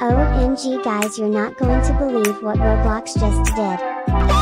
OMG guys you're not going to believe what Roblox just did.